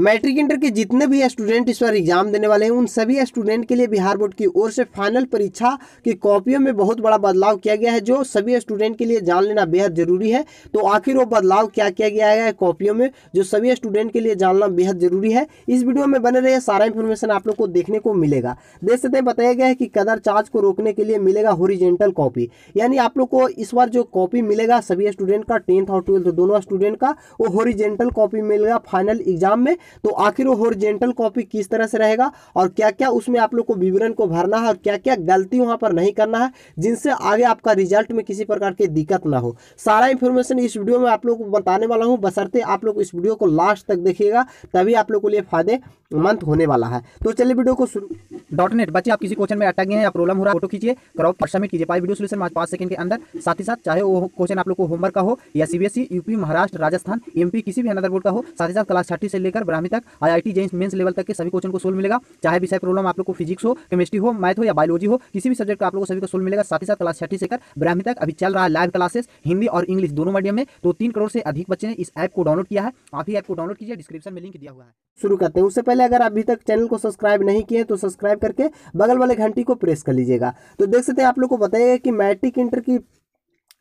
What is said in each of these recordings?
Matric inter के जितने भी स्टूडेंट इस बार एग्ज़ाम देने वाले हैं, उन सभी स्टूडेंट के लिए बिहार बोर्ड की ओर से फाइनल परीक्षा की कॉपियों में बहुत बड़ा बदलाव किया गया है, जो सभी स्टूडेंट के लिए जान लेना बेहद ज़रूरी है। तो आखिर वो बदलाव क्या किया गया है कॉपियों में, जो सभी स्टूडेंट के लिए जानना बेहद ज़रूरी है। इस वीडियो में बने रहे सारा इन्फॉर्मेशन आप लोग को देखने को मिलेगा। देख सकते हैं, बताया गया है कि कदर चार्ज को रोकने के लिए मिलेगा होरिजेंटल कॉपी यानी आप लोग को इस बार जो कॉपी मिलेगा सभी स्टूडेंट का टेंथ और ट्वेल्थ दोनों स्टूडेंट का, वो होरिजेंटल कॉपी मिलेगा फाइनल एग्ज़ाम में। तो आखिर वो होरिजेंटल कॉपी किस तरह से रहेगा और क्या क्या उसमें आप लोग को विवरण को भरना है और क्या क्या गलती वहाँ पर नहीं करना है, जिनसे आगे आपका रिज़ल्ट में किसी प्रकार की दिक्कत ना हो। सारा इन्फॉर्मेशन इस वीडियो में आप लोग को बताने वाला हूँ। बसरते आप लोग इस वीडियो को लास्ट तक देखिएगा, तभी आप लोग के लिए फ़ायदेमंद होने वाला है। तो चलिए वीडियो को शुरू डॉट नेट बच्चे, आप किसी क्वेश्चन में अटक गए हैं या प्रॉब्लम हो रहा फ़ोटो खींचिए क्रॉप और सबमिट कीजिए। पाई वीडियो सोल्यूशन पाँच सेकंड के अंदर। साथ ही साथ चाहे वो क्वेश्चन आप लोग को होमवर्क का हो या CBSE UP Maharashtra Rajasthan MP किसी भी अनदर बोर्ड का हो, साथ ही साथ क्लास छठी से लेकर ब्राह्मी तक, आईआईटी जेम्स मेंस लेवल तक के सभी क्वेश्चन को सोल्व मिलेगा। चाहे विषय प्रॉब्लम आप लोग को फिजिक्स हो, केमिस्ट्री हो, मैथ हो या बायोलॉजी हो, किसी भी सब्जेक्ट का आप लोग को सभी को सोल्व मिलेगा। साथ ही साथ क्लास छठी से लेकर ब्राह्मी तक अभी चल रहा है लाइव क्लासेस, हिंदी और इंग्लिश दोनों मीडियम में। तो तीन करोड़ से अधिक बच्चे ने इस ऐप को डाउनलोड किया है। आप ही ऐप को डाउनलोड कीजिए, डिस्क्रिप्शन में लिंक दिया हुआ है। शुरू करते हैं। उससे पहले अगर अभी तक चैनल को सब्सक्राइब नहीं किए तो सब्सक्राइब करके बगल वाले घंटी को प्रेस कर लीजिएगा। तो देख सकते हैं, आप लोग को बताइएगा कि मैट्रिक इंटर की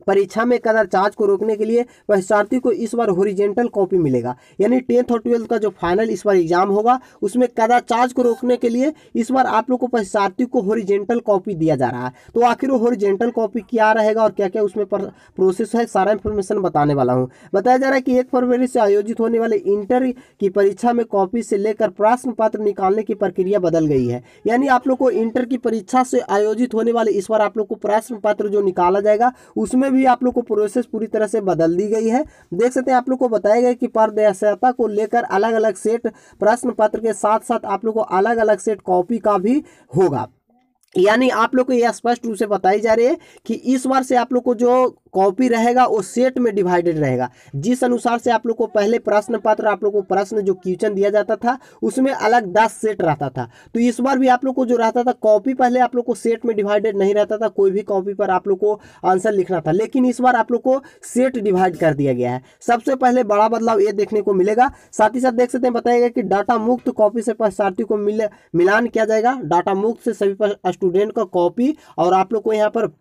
परीक्षा में कदर चार्ज को रोकने के लिए परीक्षार्थी को इस बार होरिजेंटल कॉपी मिलेगा। यानी टेंथ और ट्वेल्थ का जो फाइनल इस बार एग्ज़ाम होगा, उसमें कदर चार्ज को रोकने के लिए इस बार आप लोग को परीक्षार्थी को होरिजेंटल कॉपी दिया जा रहा है। तो आखिर वो होरिजेंटल कॉपी क्या रहेगा और क्या क्या उसमें प्रोसेस है, सारा इन्फॉर्मेशन बताने वाला हूँ। बताया जा रहा है कि एक फरवरी से आयोजित होने वाले इंटर की परीक्षा में कॉपी से लेकर प्रश्न पत्र निकालने की प्रक्रिया बदल गई है। यानी आप लोग को इंटर की परीक्षा से आयोजित होने वाले इस बार आप लोग को प्रश्न पत्र जो निकाला जाएगा, उसमें भी आप लोग को प्रोसेस पूरी तरह से बदल दी गई है। देख सकते हैं, आप लोग को बताया गया कि पारदर्शिता को लेकर अलग अलग सेट प्रश्न पत्र के साथ साथ आप लोग को अलग अलग सेट कॉपी का भी होगा। यानी आप लोग को यह स्पष्ट रूप से बताई जा रही है कि इस बार से आप लोग को जो कॉपी रहेगा, वो सेट में डिवाइडेड रहेगा। जिस अनुसार से आप लोग को पहले प्रश्न पत्र, आप लोग को प्रश्न जो क्वेश्चन दिया जाता था, उसमें अलग दस सेट रहता था। तो इस बार भी आप लोग को जो रहता था कॉपी पहले आप लोग को सेट में डिवाइडेड नहीं रहता था, कोई भी कॉपी पर आप लोग को आंसर लिखना था। लेकिन इस बार आप लोग को सेट डिवाइड कर दिया गया है। सबसे पहले बड़ा बदलाव ये देखने को मिलेगा। साथ ही साथ देख सकते हैं बताएगा कि डाटा मुक्त कॉपी से परीक्षार्थी को मिलान किया जाएगा। डाटा मुक्त से सभी स्टूडेंट का कॉपी और आप लोग को यहाँ पर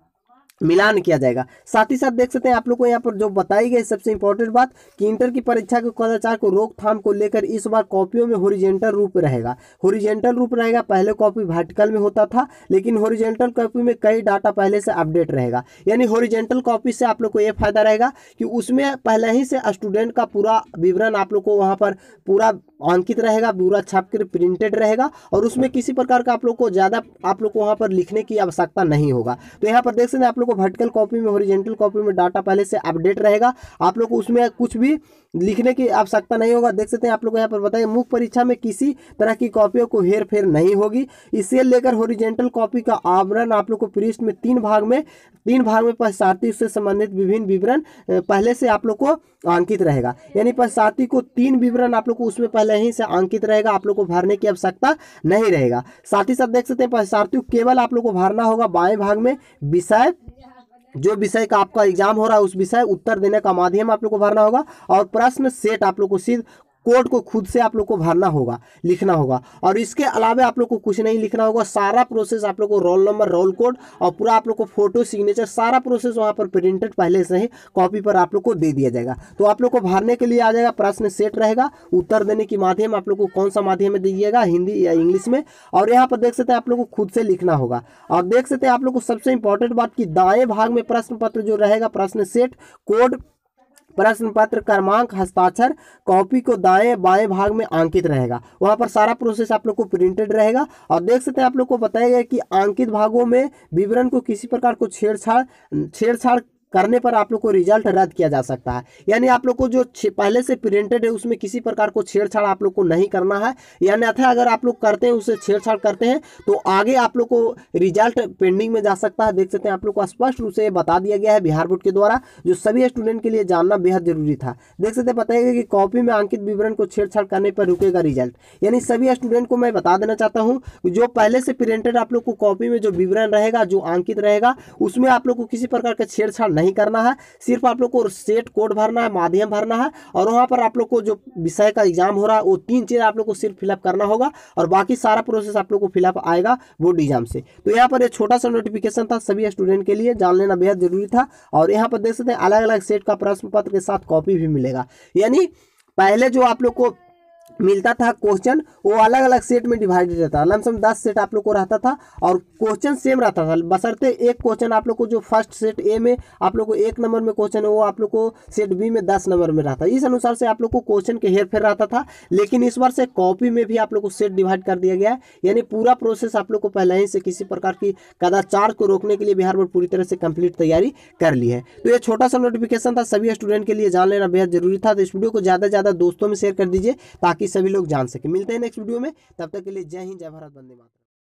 मिलान किया जाएगा। साथ ही साथ देख सकते हैं, आप लोग को यहाँ पर जो बताई गई सबसे इंपॉर्टेंट बात कि इंटर की परीक्षा के कदाचार को रोकथाम को लेकर इस बार कॉपियों में होरिजेंटल रूप रहेगा। होरिजेंटल रूप रहेगा, पहले कॉपी वर्टिकल में होता था, लेकिन होरिजेंटल कॉपी में कई डाटा पहले से अपडेट रहेगा। यानी होरिजेंटल कॉपी से आप लोग को यह फ़ायदा रहेगा कि उसमें पहले ही से स्टूडेंट का पूरा विवरण आप लोग को वहाँ पर पूरा अंकित रहेगा? पूरा छाप कर प्रिंटेड रहेगा और उसमें किसी प्रकार का आप लोग को ज़्यादा, आप लोग को वहाँ पर लिखने की आवश्यकता नहीं होगा। तो यहाँ पर देख सकते हैं आप लोग को वर्टिकल कॉपी में ओरिजेंटल कॉपी में डाटा पहले से अपडेट रहेगा। आप लोग को उसमें कुछ भी लिखने की आवश्यकता नहीं होगा। देख सकते हैं आप लोग को यहाँ पर बताइए मुख्य परीक्षा में किसी तरह की कॉपियों को हेर फेर नहीं होगी। इसे लेकर होरिजेंटल कॉपी का आवरण आप लोग को पृष्ठ में तीन भाग में, तीन भाग में पश्चाती से संबंधित विभिन्न विवरण पहले से आप लोग को अंकित रहेगा। यानी पश्चाती को तीन विवरण आप लोग को उसमें पहले ही से अंकित रहेगा, आप लोग को भरने की आवश्यकता नहीं रहेगा। साथ ही साथ देख सकते हैं, परीक्षार्थियों, केवल आप लोग को भरना होगा बाएँ भाग में विषय। जो विषय का आपका एग्ज़ाम हो रहा है, उस विषय उत्तर देने का माध्यम आप लोग को भरना होगा। और प्रश्न सेट आप लोग को सीध कोड को खुद से आप लोग को भरना होगा, लिखना होगा। और इसके अलावा आप लोग को कुछ नहीं लिखना होगा। सारा प्रोसेस आप लोग को रोल नंबर रोल कोड और पूरा आप लोग को फ़ोटो सिग्नेचर सारा प्रोसेस वहाँ पर प्रिंटेड पहले से ही कॉपी पर आप लोग को दे दिया जाएगा। तो आप लोग को भरने के लिए आ जाएगा, प्रश्न सेट रहेगा। उत्तर देने की माध्यम आप लोग को कौन सा माध्यम में दीजिएगा, हिंदी या इंग्लिश में। और यहाँ पर देख सकते हैं आप लोग को खुद से लिखना होगा। और देख सकते हैं आप लोग को सबसे इंपॉर्टेंट बात की दाएँ भाग में प्रश्न पत्र जो रहेगा, प्रश्न सेट कोड प्रश्न पत्र क्रमांक हस्ताक्षर, कॉपी को दाएँ बाएँ भाग में अंकित रहेगा। वहाँ पर सारा प्रोसेस आप लोग को प्रिंटेड रहेगा। और देख सकते हैं आप लोग को बताया गया कि अंकित भागों में विवरण को किसी प्रकार को छेड़छाड़ छेड़छाड़ करने पर आप लोग को रिज़ल्ट रद्द किया जा सकता है। यानी आप लोग को जो पहले से प्रिंटेड है, उसमें किसी प्रकार को छेड़छाड़ आप लोग को नहीं करना है। यानी अन्यथा अगर आप लोग करते हैं, उसे छेड़छाड़ करते हैं तो आगे आप लोग को रिज़ल्ट पेंडिंग में जा सकता है। देख सकते हैं आप लोग को स्पष्ट रूप से बता दिया गया है बिहार बोर्ड के द्वारा, जो सभी स्टूडेंट के लिए जानना बेहद ज़रूरी था। देख सकते बताइएगा कि कॉपी में अंकित विवरण को छेड़छाड़ करने पर रुकेगा रिज़ल्ट यानी सभी स्टूडेंट को मैं बता देना चाहता हूँ, जो पहले से प्रिंटेड आप लोग को कॉपी में जो विवरण रहेगा, जो अंकित रहेगा, उसमें आप लोग को किसी प्रकार का छेड़छाड़ नहीं करना है, सिर्फ़ आप लोग को सेट कोड भरना है, माध्यम भरना है, और वहाँ पर आप लोग को जो विषय का एग्ज़ाम हो रहा है, वो तीन चीज़ आप लोग को सिर्फ़ फिलअप करना होगा, और बाकी सारा प्रोसेस आप लोग को फिलअप आएगा बोर्ड एग्ज़ाम से। तो यहाँ पर एक छोटा सा नोटिफिकेशन था सभी स्टूडेंट के लिए, जान लेना बेहद ज़रूरी था, और यहाँ पर देख सकते हैं अलग अलग सेट का प्रश्न पत्र के साथ कॉपी भी मिलेगा। यानी पहले जो आप लोग को मिलता था क्वेश्चन वो अलग अलग सेट में डिवाइडेड रहता था। लमसम दस सेट आप लोग को रहता था और क्वेश्चन सेम रहता था। बसरते एक क्वेश्चन आप लोग को जो फ़र्स्ट सेट ए में, आप लोग को एक नंबर में क्वेश्चन है वो आप लोग को सेट बी में दस नंबर में रहता। इस अनुसार से आप लोग को क्वेश्चन के हेर फेर रहता था, लेकिन इस बार से कॉपी में भी आप लोग को सेट डिवाइड कर दिया गया। है यानी पूरा प्रोसेस आप लोग को पहले ही से किसी प्रकार की कदाचार को रोकने के लिए बिहार बोर्ड पूरी तरह से कंप्लीट तैयारी कर ली है। तो ये छोटा सा नोटिफिकेशन था, सभी स्टूडेंट के लिए जान लेना बेहद ज़रूरी था। तो इस वीडियो को ज़्यादा से ज़्यादा दोस्तों में शेयर कर दीजिए ताकि सभी लोग जान सके। मिलते हैं नेक्स्ट वीडियो में। तब तक के लिए जय हिंद, जय भारत, वंदे मातरम।